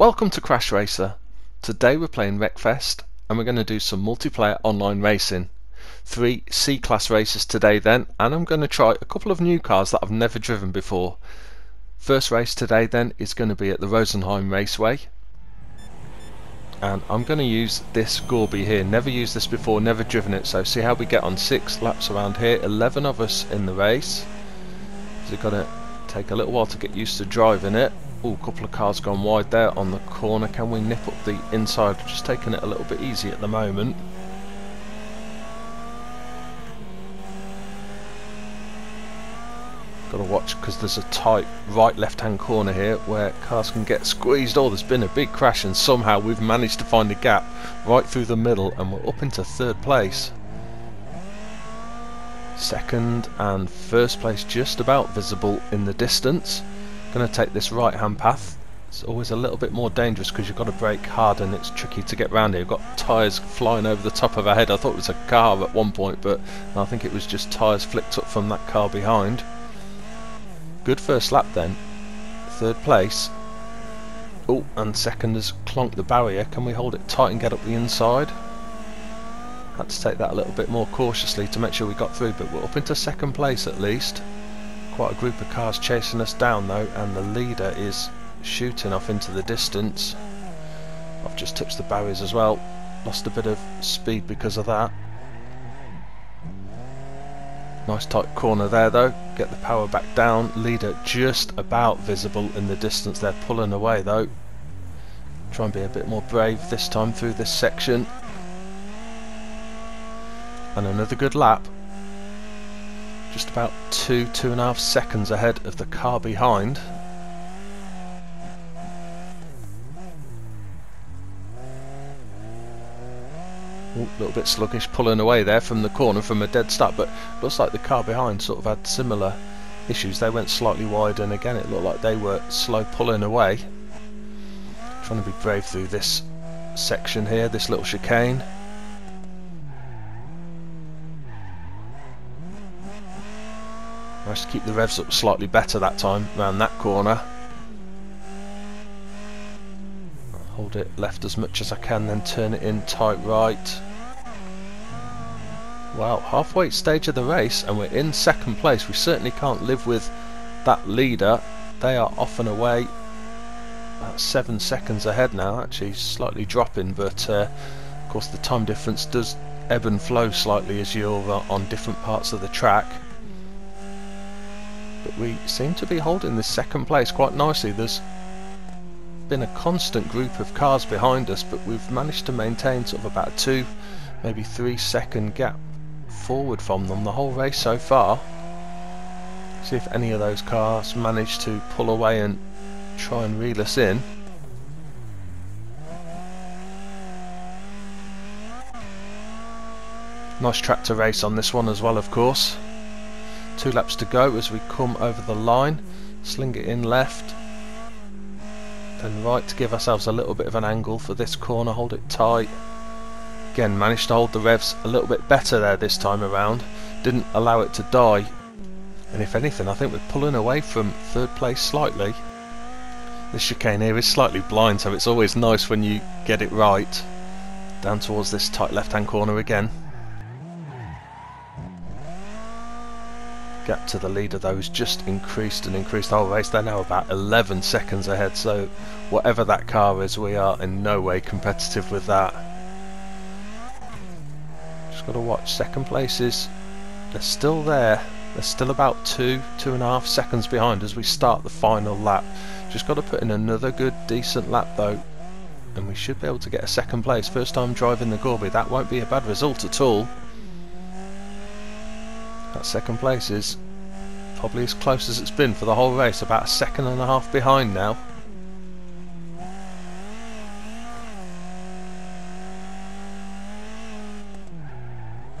Welcome to Crash Racer. Today we're playing Wreckfest and we're going to do some multiplayer online racing. Three C-Class races today then and I'm going to try a couple of new cars that I've never driven before. First race today then is going to be at the Rosenheim Raceway and I'm going to use this Gorbie here. Never used this before, never driven it so see how we get on. Six laps around here, 11 of us in the race. So we've got to take a little while to get used to driving it. Oh, a couple of cars gone wide there on the corner. Can we nip up the inside? Just taking it a little bit easy at the moment. Got to watch because there's a tight right left hand corner here where cars can get squeezed. Oh, there's been a big crash and somehow we've managed to find a gap right through the middle and we're up into third place. Second and first place just about visible in the distance going to take this right hand path it's always a little bit more dangerous because you've got to brake hard and it's tricky to get round here. You've got tyres flying over the top of our head. I thought it was a car at one point, but I think it was just tyres flicked up from that car behind. Good first lap then. Third place. Oh, and second has clonked the barrier. Can we hold it tight and get up the inside? Had to take that a little bit more cautiously to make sure we got through, but we're up into second place at least. Quite a group of cars chasing us down though, and the leader is shooting off into the distance. I've just touched the barriers as well. Lost a bit of speed because of that. Nice tight corner there though. Get the power back down. Leader just about visible in the distance. They're pulling away though. Try and be a bit more brave this time through this section. And another good lap just about two, two and a half seconds ahead of the car behind. a little bit sluggish pulling away there from the corner from a dead start but looks like the car behind sort of had similar issues. They went slightly wide and again it looked like they were slow pulling away. Trying to be brave through this section here this little chicane Managed to keep the revs up slightly better that time around that corner. Hold it left as much as I can, then turn it in tight right. Wow, halfway stage of the race and we're in second place. We certainly can't live with that leader. They are off and away. About seven seconds ahead now, actually slightly dropping, but uh, of course the time difference does ebb and flow slightly as you're on different parts of the track we seem to be holding this second place quite nicely. There's been a constant group of cars behind us, but we've managed to maintain sort of about a two, maybe three second gap forward from them the whole race so far. See if any of those cars manage to pull away and try and reel us in. Nice track to race on this one as well of course. Two laps to go as we come over the line. Sling it in left. Then right to give ourselves a little bit of an angle for this corner. Hold it tight. Again, managed to hold the revs a little bit better there this time around. Didn't allow it to die. And if anything, I think we're pulling away from third place slightly. This chicane here is slightly blind, so it's always nice when you get it right. Down towards this tight left-hand corner again. Gap to the leader though has just increased and increased the whole race. They're now about 11 seconds ahead, so whatever that car is, we are in no way competitive with that. Just got to watch second places. They're still there. They're still about two, two and a half seconds behind as we start the final lap. Just got to put in another good, decent lap though, and we should be able to get a second place. First time driving the Gorbie, that won't be a bad result at all. That second place is probably as close as it's been for the whole race, about a second and a half behind now.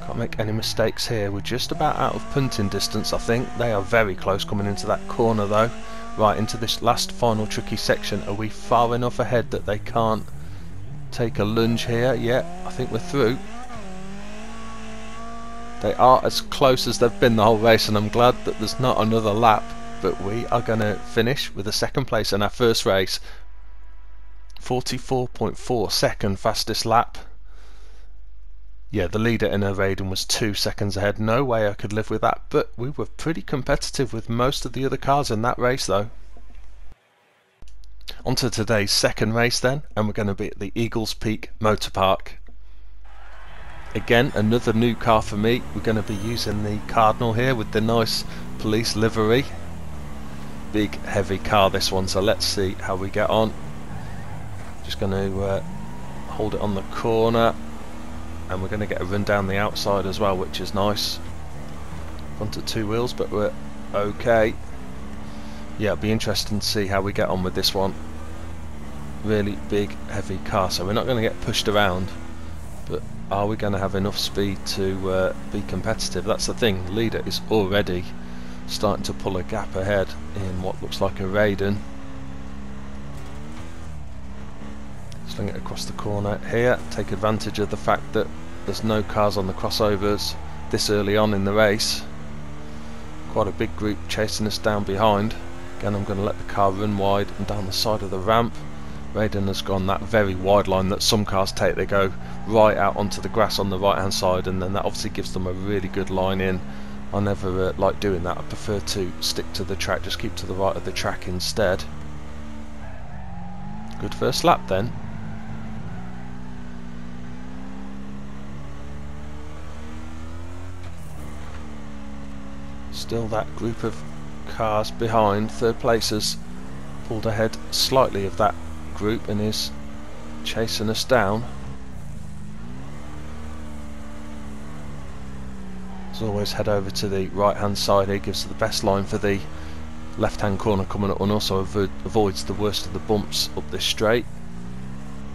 Can't make any mistakes here, we're just about out of punting distance I think. They are very close coming into that corner though. Right, into this last final tricky section, are we far enough ahead that they can't take a lunge here? Yeah, I think we're through. They are as close as they've been the whole race and I'm glad that there's not another lap but we are going to finish with a second place in our first race. 44.4 second fastest lap. Yeah, the leader in her Raiden was two seconds ahead. No way I could live with that, but we were pretty competitive with most of the other cars in that race though. On to today's second race then, and we're going to be at the Eagles Peak Motor Park. Again, another new car for me. We're going to be using the Cardinal here with the nice police livery. Big heavy car this one, so let's see how we get on. Just going to uh, hold it on the corner and we're going to get a run down the outside as well which is nice. At two wheels but we're okay. Yeah, it'll be interesting to see how we get on with this one. Really big heavy car so we're not going to get pushed around are we going to have enough speed to uh, be competitive? That's the thing, leader is already starting to pull a gap ahead in what looks like a Raiden. Swing it across the corner here, take advantage of the fact that there's no cars on the crossovers this early on in the race. Quite a big group chasing us down behind. Again I'm going to let the car run wide and down the side of the ramp. Raiden has gone that very wide line that some cars take. They go right out onto the grass on the right hand side and then that obviously gives them a really good line in. I never uh, like doing that. I prefer to stick to the track, just keep to the right of the track instead. Good first lap then. Still that group of cars behind, third places, pulled ahead slightly of that group and is chasing us down. As always head over to the right hand side here, gives the best line for the left hand corner coming up and also avo avoids the worst of the bumps up this straight.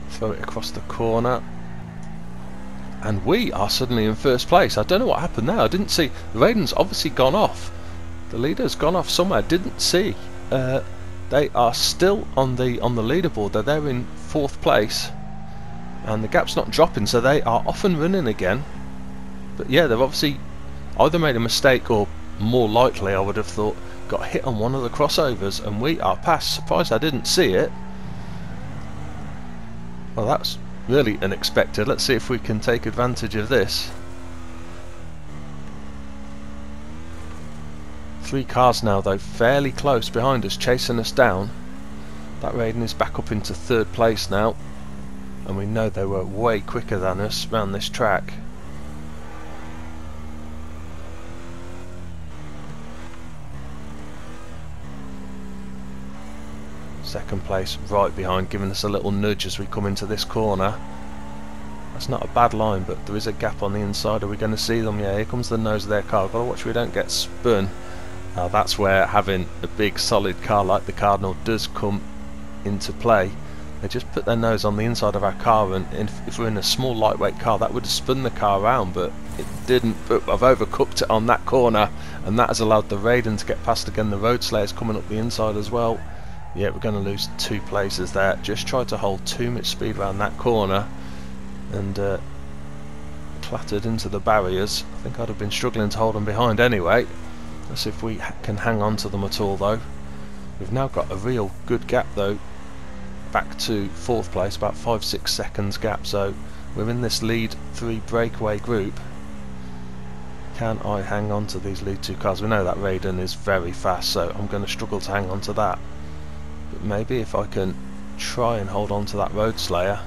Throw it across the corner. And we are suddenly in first place. I don't know what happened there. I didn't see. Raiden's obviously gone off. The leader's gone off somewhere. Didn't see. Uh, they are still on the on the leaderboard. They're there in fourth place, and the gap's not dropping, so they are off and running again. But yeah, they've obviously either made a mistake or more likely I would have thought got hit on one of the crossovers and we are past. Surprised I didn't see it. Well that's really unexpected. Let's see if we can take advantage of this. Three cars now though fairly close behind us chasing us down. That Raiden is back up into third place now and we know they were way quicker than us around this track. second place right behind giving us a little nudge as we come into this corner. That's not a bad line but there is a gap on the inside. Are we going to see them? Yeah here comes the nose of their car. Gotta watch we don't get spun now that's where having a big solid car like the Cardinal does come into play they just put their nose on the inside of our car and if we're in a small lightweight car that would have spun the car around but it didn't but I've overcooked it on that corner and that has allowed the Raiden to get past again the Road Slayer's coming up the inside as well yeah, we're going to lose two places there. Just tried to hold too much speed around that corner and uh, clattered into the barriers. I think I'd have been struggling to hold them behind anyway. Let's see if we can hang on to them at all though. We've now got a real good gap though back to fourth place, about 5-6 seconds gap, so we're in this lead three breakaway group. Can I hang on to these lead two cars? We know that Raiden is very fast, so I'm going to struggle to hang on to that. But maybe if I can try and hold on to that Road Slayer.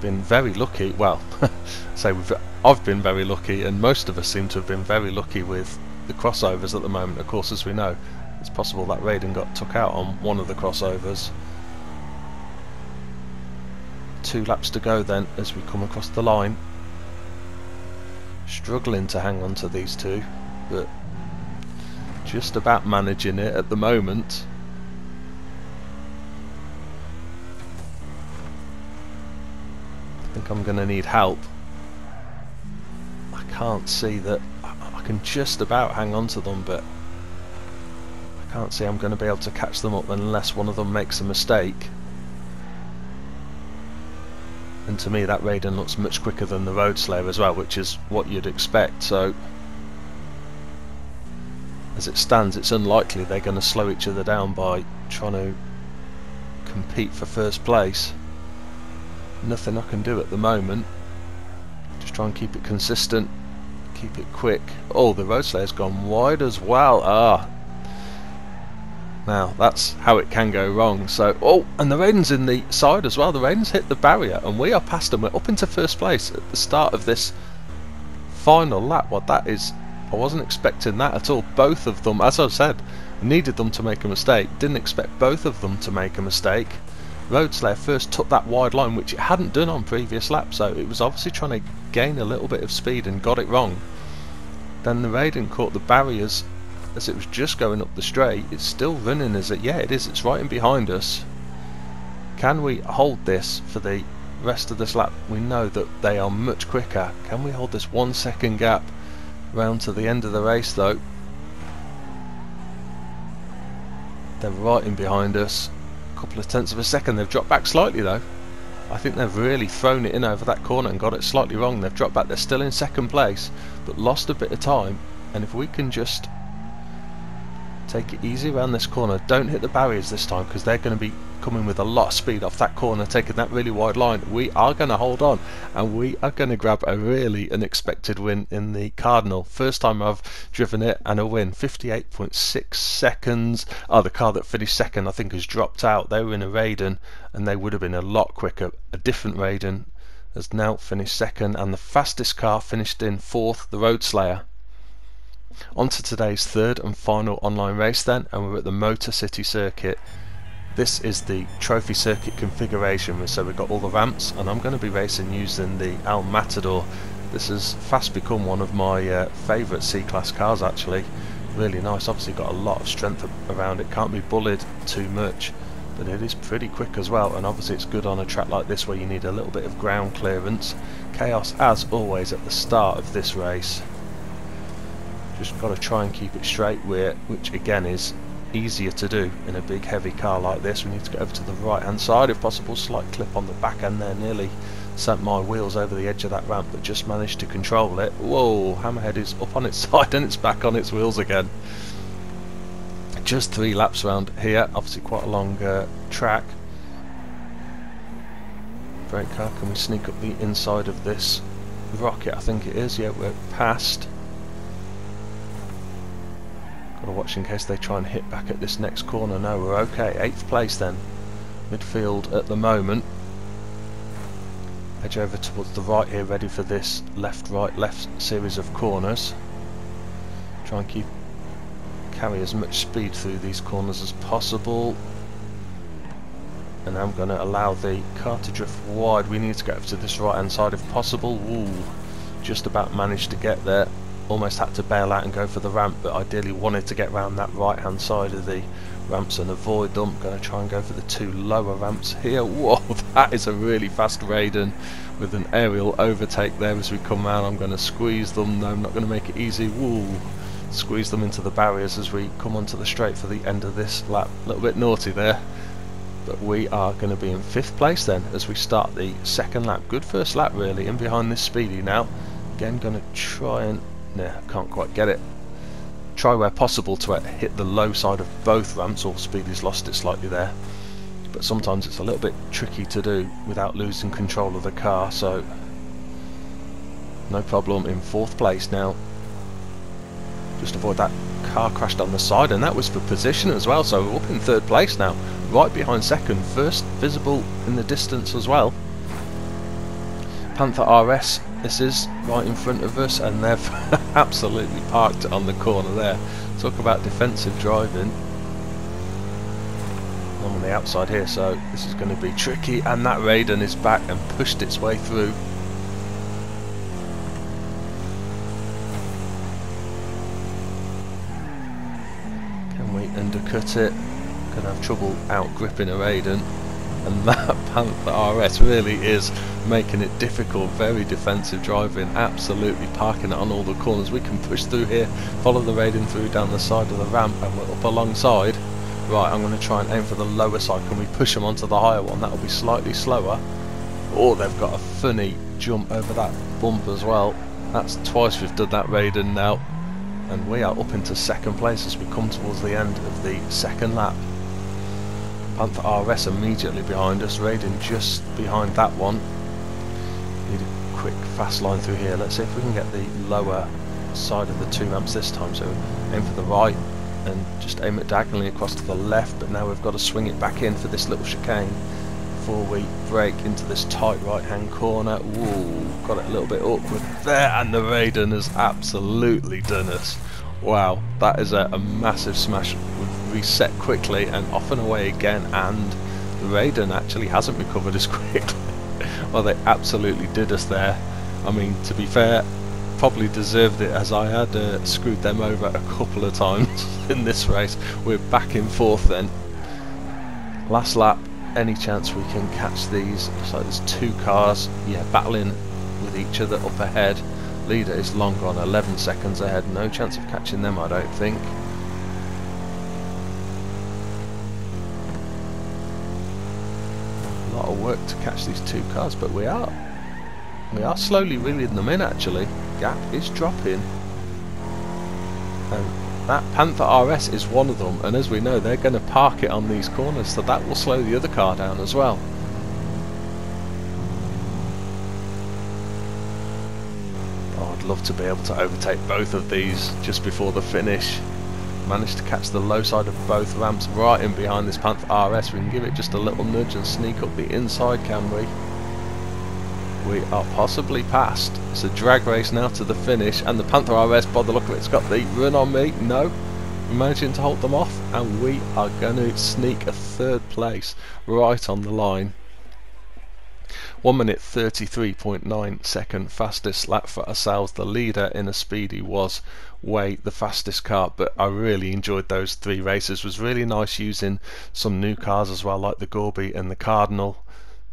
Been very lucky, well, say we've, I've been very lucky and most of us seem to have been very lucky with the crossovers at the moment. Of course, as we know, it's possible that Raiden got took out on one of the crossovers. Two laps to go then as we come across the line. Struggling to hang on to these two but just about managing it at the moment. I'm going to need help. I can't see that. I can just about hang on to them, but I can't see I'm going to be able to catch them up unless one of them makes a mistake. And to me that Raiden looks much quicker than the Road Slayer as well, which is what you'd expect, so as it stands, it's unlikely they're going to slow each other down by trying to compete for first place. Nothing I can do at the moment. Just try and keep it consistent, keep it quick. Oh, the road slayer's gone wide as well. Ah, now that's how it can go wrong. So, oh, and the Raiden's in the side as well. The Raiden's hit the barrier, and we are past them. We're up into first place at the start of this final lap. What that is I wasn't expecting that at all. Both of them, as I said, needed them to make a mistake. Didn't expect both of them to make a mistake. Roadslayer first took that wide line, which it hadn't done on previous laps, so it was obviously trying to gain a little bit of speed and got it wrong. Then the Raiden caught the barriers as it was just going up the straight. It's still running as it, yeah it is, it's right in behind us. Can we hold this for the rest of this lap? We know that they are much quicker. Can we hold this one second gap? round to the end of the race though. They're right in behind us. Couple of tenths of a second. They've dropped back slightly though. I think they've really thrown it in over that corner and got it slightly wrong. They've dropped back. They're still in second place, but lost a bit of time. And if we can just take it easy around this corner, don't hit the barriers this time because they're going to be coming with a lot of speed off that corner, taking that really wide line. We are going to hold on and we are going to grab a really unexpected win in the Cardinal. First time I've driven it and a win. 58.6 seconds. Oh, the car that finished second I think has dropped out. They were in a Raiden and they would have been a lot quicker. A different Raiden has now finished second and the fastest car finished in fourth, the Road Slayer. On to today's third and final online race then and we're at the Motor City Circuit this is the trophy circuit configuration, so we've got all the ramps, and I'm going to be racing using the El Matador. This has fast become one of my uh, favourite C-Class cars actually. Really nice, obviously got a lot of strength around it, can't be bullied too much, but it is pretty quick as well, and obviously it's good on a track like this where you need a little bit of ground clearance. Chaos, as always, at the start of this race. Just got to try and keep it straight, which again is easier to do in a big heavy car like this. We need to get over to the right hand side if possible, slight clip on the back end there, nearly sent my wheels over the edge of that ramp but just managed to control it. Whoa, Hammerhead is up on its side and it's back on its wheels again. Just three laps around here, obviously quite a long uh, track. Brake car, can we sneak up the inside of this rocket? I think it is, yeah, we're past. Gotta watch in case they try and hit back at this next corner. No, we're okay. Eighth place then. Midfield at the moment. Edge over towards the right here, ready for this left, right, left series of corners. Try and keep carry as much speed through these corners as possible. And I'm going to allow the car to drift wide. We need to get over to this right hand side if possible. Ooh, just about managed to get there almost had to bail out and go for the ramp but ideally wanted to get around that right hand side of the ramps and avoid them. Going to try and go for the two lower ramps here. Whoa, that is a really fast Raiden with an aerial overtake there as we come around. I'm going to squeeze them. No, I'm not going to make it easy. Woo! Squeeze them into the barriers as we come onto the straight for the end of this lap. A little bit naughty there. But we are going to be in fifth place then as we start the second lap. Good first lap really, in behind this Speedy now. Again, going to try and Nah, can't quite get it. Try where possible to uh, hit the low side of both ramps, or speed Speedy's lost it slightly there. But sometimes it's a little bit tricky to do without losing control of the car, so no problem in fourth place now. Just avoid that car crashed on the side, and that was for position as well, so we're up in third place now, right behind second, first visible in the distance as well. Panther RS this is right in front of us and they've absolutely parked on the corner there. Talk about defensive driving. I'm on the outside here so this is going to be tricky and that Raiden is back and pushed its way through. Can we undercut it? Gonna have trouble out gripping a Raiden and that Panther RS really is making it difficult, very defensive driving, absolutely parking it on all the corners. We can push through here, follow the Raiden through down the side of the ramp and we're up alongside. Right, I'm going to try and aim for the lower side. Can we push them onto the higher one? That'll be slightly slower. Oh, they've got a funny jump over that bump as well. That's twice we've done that Raiden now. and we are up into second place as we come towards the end of the second lap. Panther RS immediately behind us, Raiden just behind that one. Need a quick fast line through here. Let's see if we can get the lower side of the two ramps this time. So aim for the right and just aim it diagonally across to the left, but now we've got to swing it back in for this little chicane before we break into this tight right hand corner. Ooh, got it a little bit awkward there, and the Raiden has absolutely done us. Wow, that is a, a massive smash. We've reset quickly and off and away again, and the Raiden actually hasn't recovered as quickly. well, they absolutely did us there. I mean, to be fair, probably deserved it as I had uh, screwed them over a couple of times in this race. We're back in fourth then. Last lap, any chance we can catch these. So there's two cars, yeah, battling with each other up ahead. Leader is long gone, 11 seconds ahead. No chance of catching them, I don't think. A lot of work to catch these two cars, but we are. We are slowly reeling them in, actually. Gap is dropping. And that Panther RS is one of them, and as we know, they're going to park it on these corners, so that will slow the other car down as well. Oh, I'd love to be able to overtake both of these just before the finish. Managed to catch the low side of both ramps right in behind this Panther RS. We can give it just a little nudge and sneak up the inside, can we? we are possibly past. It's a drag race now to the finish, and the Panther RS, by the look of it, has got the run on me. No, managing to hold them off, and we are going to sneak a third place right on the line. 1 minute 33.9 second fastest lap for ourselves. The leader in a speedy was way the fastest car, but I really enjoyed those three races. It was really nice using some new cars as well, like the Gorbie and the Cardinal.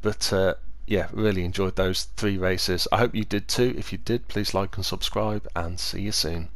But uh, yeah, really enjoyed those three races. I hope you did too. If you did, please like and subscribe, and see you soon.